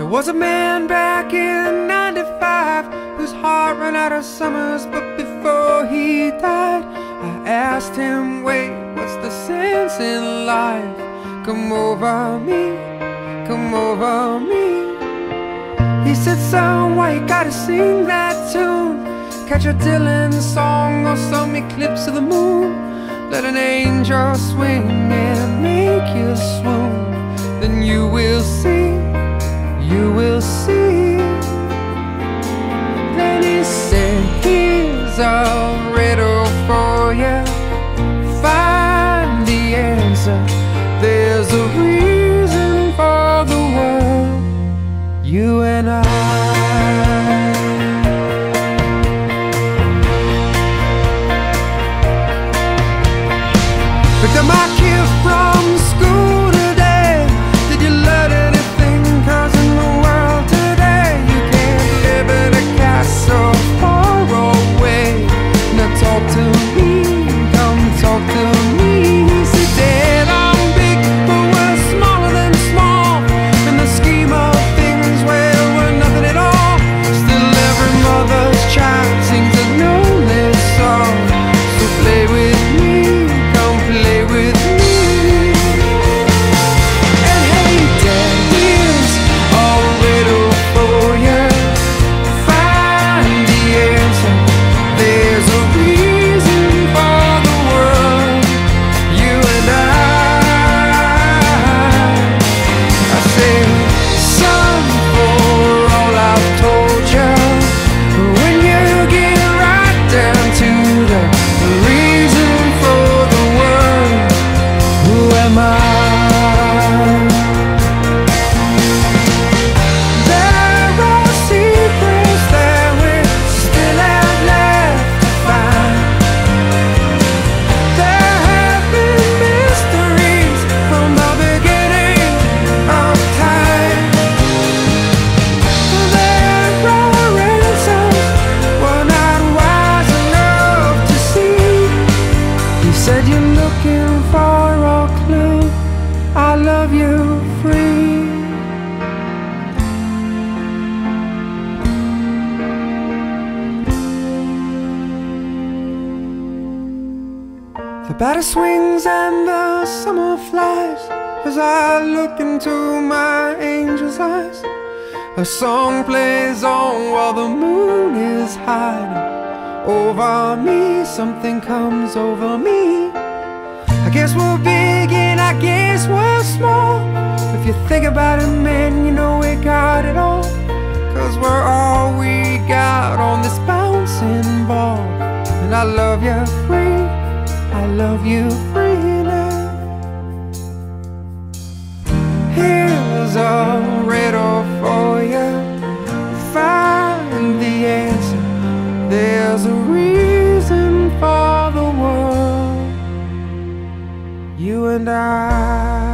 was a man back in 95 whose heart ran out of summers, but before he died, I asked him, Wait, what's the sense in life? Come over me, come over me. He said, Son, why you gotta sing that tune? Catch a Dylan song or some eclipse of the moon. Let an angel swing and Here's a riddle for you. Find the answer. There's a reason for the world. You and I. Picked up my You looking for a clue. I love you free. The batter swings and the summer flies as I look into my angel's eyes. A song plays on while the moon is hiding over me. Something comes over me. Guess we're big and I guess we're small. If you think about it, man, you know we got it all. Cause we're all we got on this bouncing ball. And I love you free. I love you freely. Here's a riddle for you. Find the answer. There's a reason and I.